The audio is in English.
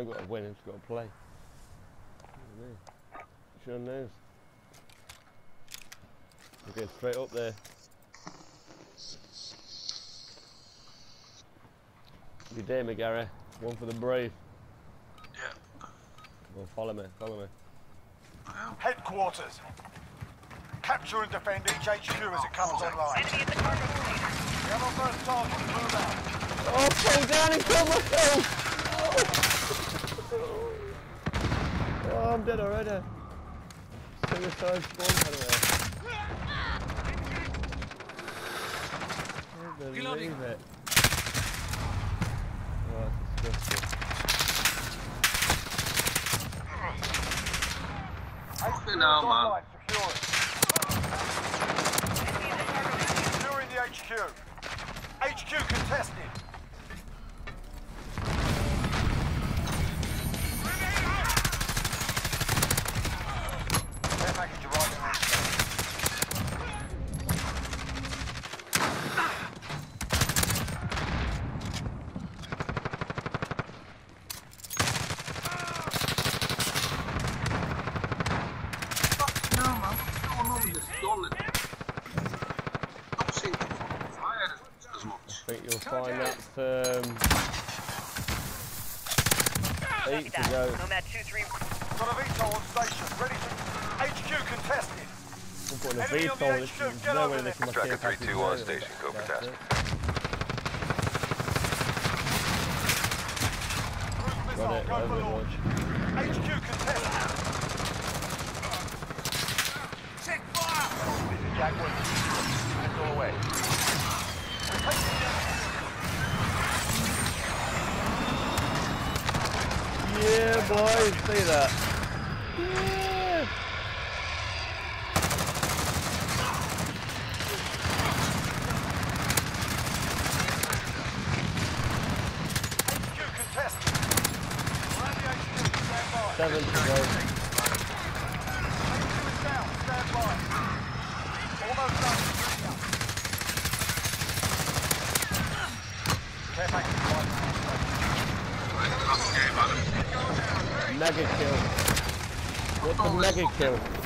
ain't got to win, I've got to play. You know what I mean? Sure knows. We're going straight up there. You dare me, Gary. One for the brave. Yeah. Well, follow me, follow me. Headquarters. Capture and defend each HQ as it comes online. Enemy at the cargo container. We have our first target. Move out. Oh, fall down and kill myself! Oh, I'm dead already. Suicide spawn anyway. I can't believe it. Oh, that's disgusting. HQ is hell, man. online. Secure it. Enemy at the cargo container. Securing the HQ. HQ contested. Going on with this gun? Don't seem to fire as much. I think you'll find that um, eight to go. Nomad 2-3. Got a VTOL on station. Ready to... HQ contested. I'm putting a Enemy on the VTOL. HQ, There's get no way they there. can my Tracker care package 3-2 on there, station, that's- Cobra that's task. it. Cruise missile, Got it, go for over launch. HQ contested. Check fire! Jack Missile away. Yeah, boys, see that. Yeah. HQ contested. Around the HQ, stand by. Seven to go. HQ is down, stand by. Almost done. Care package arriving on station. That's the game, Adam. Mega kill. What's the mega kill?